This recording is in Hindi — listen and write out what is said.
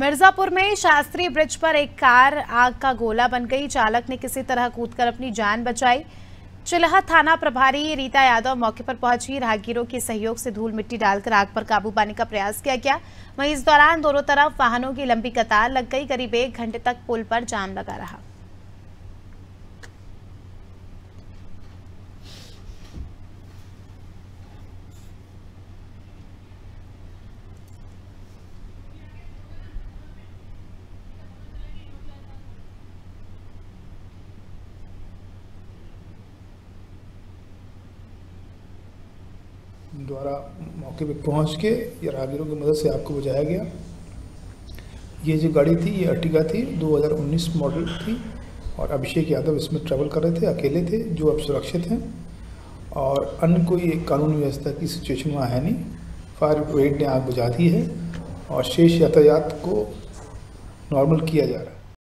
मिर्जापुर में शास्त्री ब्रिज पर एक कार आग का गोला बन गई। चालक ने किसी तरह कूदकर अपनी जान बचाई। चिल्हा थाना प्रभारी रीता यादव मौके पर पहुँची। राहगीरों के सहयोग से धूल मिट्टी डालकर आग पर काबू पाने का प्रयास किया गया। वहीं इस दौरान दोनों तरफ़ वाहनों की लंबी कतार लग गई। करीब एक घंटे तक पुल पर जाम लगा रहा। द्वारा मौके पे पहुँच के या राहगीरों की मदद से आपको बुझाया गया। ये जो गाड़ी थी, ये अर्टिगा थी 2019 मॉडल थी और अभिषेक यादव इसमें ट्रैवल कर रहे थे, अकेले थे, जो अब सुरक्षित हैं। और अन्य कोई एक कानून व्यवस्था की सिचुएशन वहाँ है नहीं। फायर ब्रिगेड ने आग बुझा दी है और शेष यातायात को नॉर्मल किया जा रहा है।